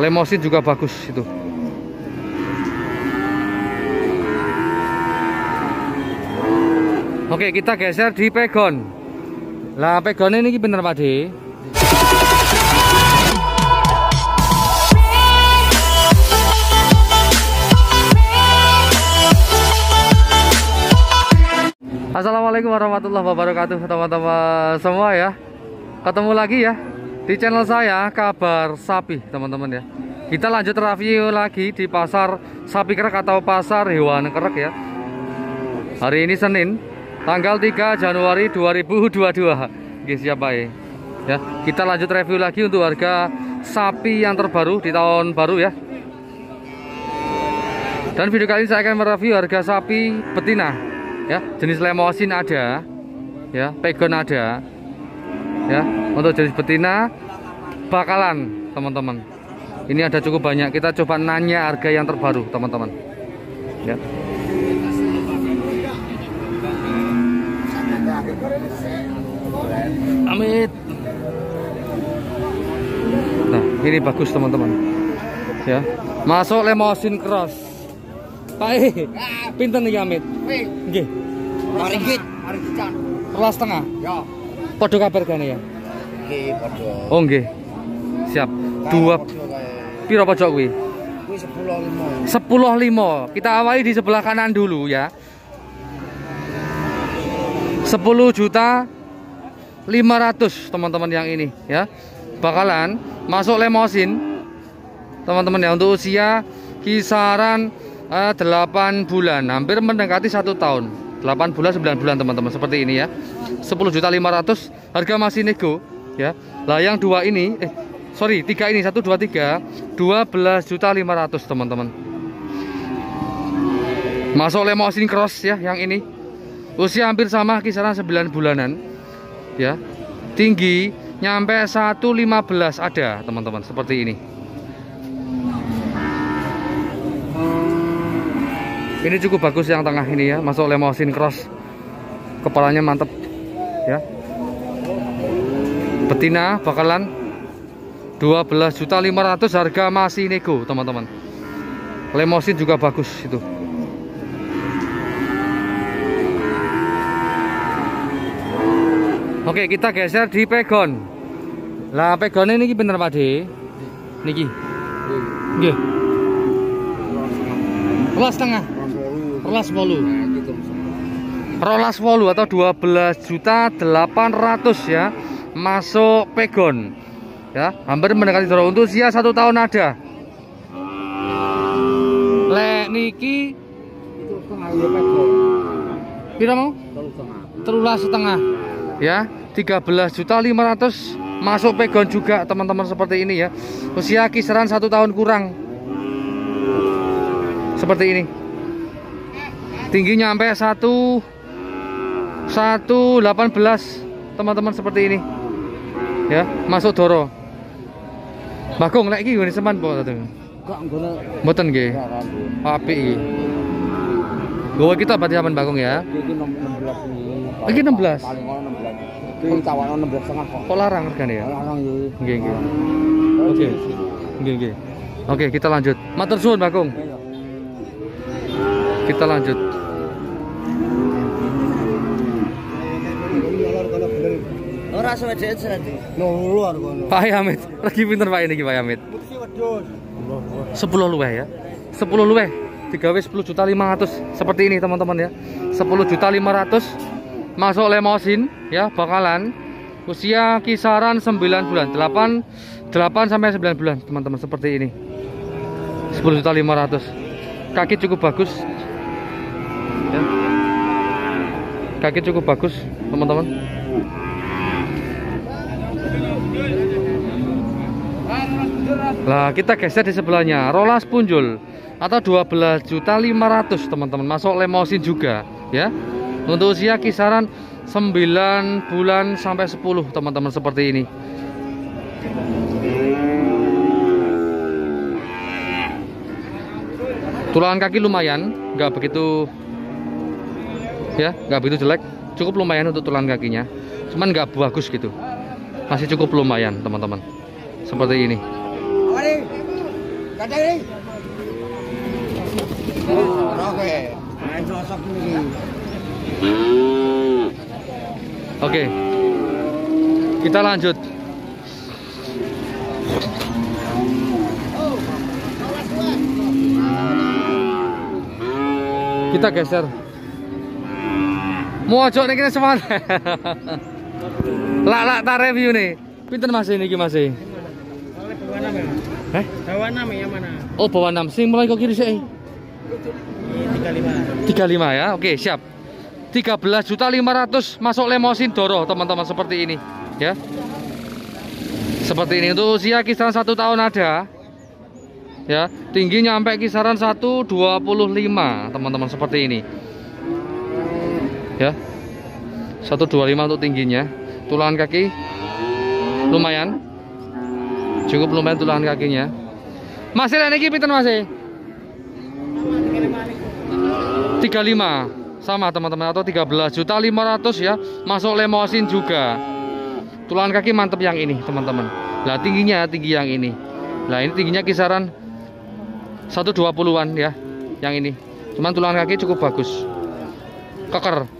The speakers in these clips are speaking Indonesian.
lemosin juga bagus itu. Oke kita geser di pegon. Lah pegon ini bener Pak De Assalamualaikum warahmatullahi wabarakatuh teman-teman semua ya. Ketemu lagi ya di channel saya kabar sapi teman-teman ya. Kita lanjut review lagi di pasar sapi kerek atau pasar hewan kerek ya. Hari ini Senin tanggal 3 Januari 2022 Oke siapa ya Ya, kita lanjut review lagi untuk harga sapi yang terbaru di tahun baru ya. Dan video kali ini saya akan mereview harga sapi betina ya, jenis lemosin ada, ya, pegon ada. Ya, untuk jenis betina bakalan teman-teman. Ini ada cukup banyak. Kita coba nanya harga yang terbaru, teman-teman. Ya. Amit. Nah, ini bagus teman-teman. Ya. Masuk lemosin cross. Pak eh, pinten nih Amit? Nggih. Ringgit can. Rolas setengah. Ya. Podo kabar kan ya? Nggih. Oh nggih. Siap. Dua piro pojok kuwi? Kuwi 10 Sepuluh limo. Kita awali di sebelah kanan dulu ya. 10 juta 500 teman-teman yang ini ya. Bakalan masuk lemosin teman-teman ya untuk usia kisaran eh, 8 bulan hampir mendekati satu tahun 8 bulan 9 bulan teman-teman seperti ini ya 10 juta 500 harga masih nego ya lah yang dua ini eh sorry tiga ini satu dua tiga. 12 juta 500 teman-teman. Masuk lemosin cross ya yang ini. Usia hampir sama kisaran 9 bulanan. Ya. Tinggi nyampe 115 ada teman-teman seperti ini. Ini cukup bagus yang tengah ini ya masuk lemosin cross. Kepalanya mantep ya. Betina bakalan 12 juta 500 harga masih nego teman-teman. Lemosin juga bagus itu. Oke kita geser di pegon. Lah pegon ini bener Pak De niki? Nggih. Rolas setengah rolas wolu. Rolas wolu atau 12 juta 800 ya masuk pegon ya hampir mendekati dorong untuk usia satu tahun ada. Lek niki pira mau? Telu setengah. ya 13 juta 500 masuk pegon juga teman-teman seperti ini ya. Usia kisaran satu tahun kurang. Seperti ini. Tingginya sampai satu 118 teman-teman seperti ini. Ya masuk doro Bagong lek iki ngene seman po to. Kok nggone Mboten nggih. Apik iki. Gowo kita berarti sampean Bagong ya. Iki 16 nih. Iki 16? Paling ngono 16. Iki cawane 16 setengah kok. Kok larang regane ya? Larang yo. Nggih, nggih. Oke. Nggih, nggih. Oke, kita lanjut. Matur suwun, Bagong. Kita lanjut. Ora suwe-suwe serati. No luar kono. Pak Yamit, lagi pinter Pak ini Pak wedhus. 10 luweh ya. 10 luweh. Digawe 10 juta 500 seperti ini teman-teman ya. 10 juta 500 masuk lemosin ya bakalan usia kisaran 9 bulan 8 8 sampai 9 bulan teman-teman seperti ini 10 juta 500 kaki cukup bagus ya. kaki cukup bagus teman-teman Lah kita geser di sebelahnya. Rolas punjul. Atau 12 juta 500 teman-teman. Masuk lemosin juga ya. Untuk usia kisaran 9 bulan sampai 10 teman-teman seperti ini. Tulangan kaki lumayan. Nggak begitu ya nggak begitu jelek. Cukup lumayan untuk tulangan kakinya. Cuman nggak bagus gitu. Masih cukup lumayan teman-teman. Seperti ini Ini. Oke. Kita lanjut. Kita geser. Mau nih kita semua. Lak lak review nih. Pinten masih ini masih? Bawa. Eh? Bawa nama yang mana? Oh bawa 6 sing mulai kok kiri sih. Ini 35. 35 ya. Oke, siap. 13 juta 500 masuk lemosin Doro, teman-teman seperti ini, ya. Seperti ini untuk usia kisaran satu tahun ada. Ya, tingginya sampai kisaran 125, teman-teman seperti ini. Ya. 125 untuk tingginya. Tulangan kaki lumayan. Cukup lumayan tulangan kakinya. Masih lagi pinten masih? 35 sama teman-teman. Atau 13 juta 500 ya. Masuk lemosin juga. Tulangan kaki mantep yang ini teman-teman. Lah tingginya tinggi yang ini. Lah ini tingginya kisaran 120-an ya yang ini. Cuman tulangan kaki cukup bagus. Keker.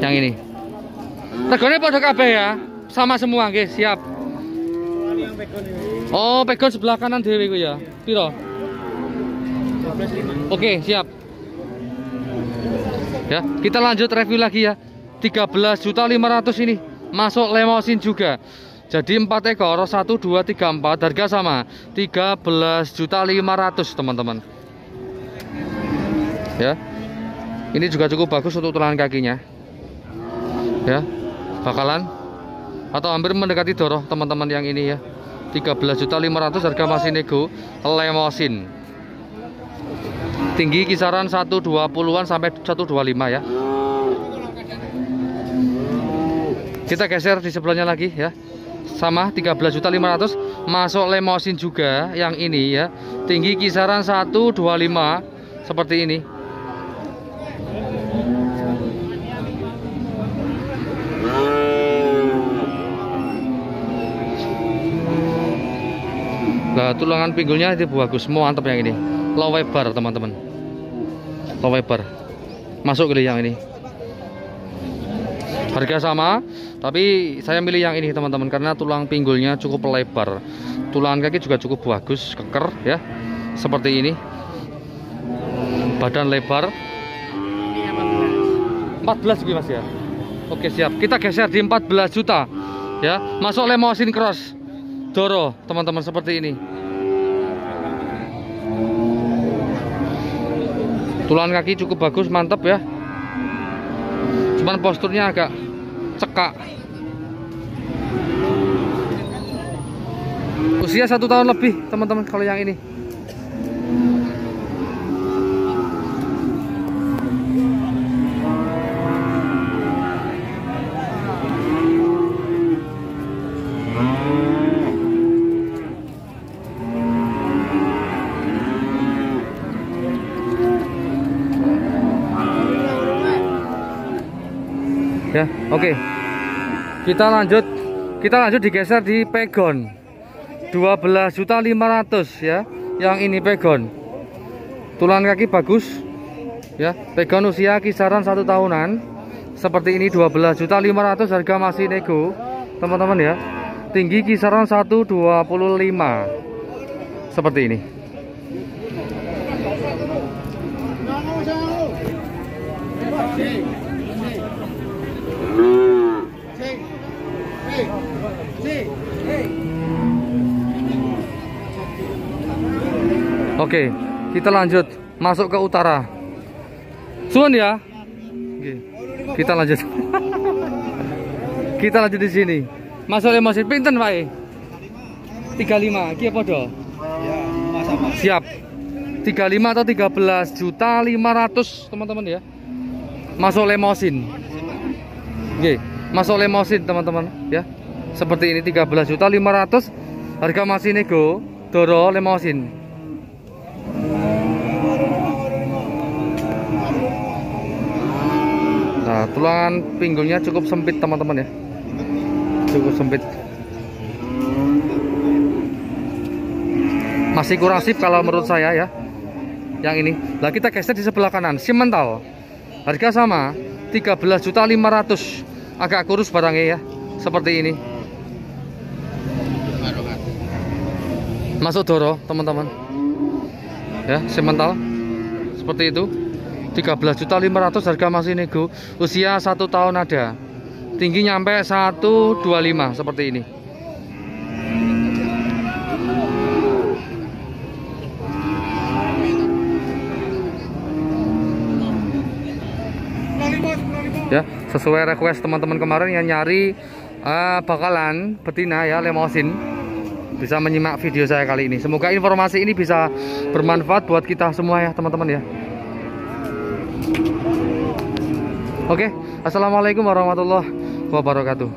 Yang ini. Regane pada kabeh ya. Sama semua guys siap. Ini oh pegon sebelah kanan dewe ku ya piro 12 Oke, siap. Ya, kita lanjut review lagi ya. 13 juta 500 ini masuk lemosin juga. Jadi 4 ekor 1 2 3 4 harga sama. 13 juta 500 teman-teman. Ya. Ini juga cukup bagus untuk tulangan kakinya. Ya. Bakalan atau hampir mendekati doroh teman-teman yang ini ya. 13 juta 500 harga masih nego lemosin tinggi kisaran 120-an sampai 125 ya. Kita geser di sebelahnya lagi ya. Sama 13.500 masuk lemosin juga yang ini ya. Tinggi kisaran 125 seperti ini. Tulangan pinggulnya itu bagus, mau antep yang ini. Low lebar, teman-teman. Low lebar. Masuk ke yang ini. Harga sama, tapi saya milih yang ini, teman-teman, karena tulang pinggulnya cukup lebar. Tulangan kaki juga cukup bagus, keker ya. Seperti ini. Badan lebar. 14 gitu Mas ya. Oke, siap. Kita geser di 14 juta. Ya, masuk lemosin cross. Doro, teman-teman seperti ini. Tulangan kaki cukup bagus, mantap ya. Cuman posturnya agak cekak. Usia satu tahun lebih, teman-teman kalau yang ini. Ya, oke. Kita lanjut. Kita lanjut digeser di pegon. 12.500 ya. Yang ini pegon. Tulang kaki bagus. Ya, pegon usia kisaran satu tahunan. Seperti ini 12.500 harga masih nego. Teman-teman ya. Tinggi kisaran 125. Seperti ini. Oke, kita lanjut masuk ke utara. Suun ya. Oke, Kita lanjut. kita lanjut di sini. Masuk emosi pinten Pak? 35. Ki apa do? Siap. 35 atau 13 juta 500 teman-teman ya. Masuk lemosin. Oke, masuk lemosin teman-teman ya. Seperti ini 13 juta 500 harga masih nego doro lemosin. Nah, tulangan pinggulnya cukup sempit teman-teman ya. Cukup sempit. masih kurang sip kalau menurut saya ya yang ini lah kita geser di sebelah kanan simental harga sama 13.500 agak kurus barangnya ya seperti ini. Masuk doro teman-teman. Ya simental seperti itu. 13.500 harga masih nego usia satu tahun ada. Tinggi nyampe 125 seperti ini ya sesuai request teman-teman kemarin yang nyari uh, bakalan betina ya lemosin bisa menyimak video saya kali ini. Semoga informasi ini bisa bermanfaat buat kita semua ya teman-teman ya. Oke assalamualaikum warahmatullahi wabarakatuh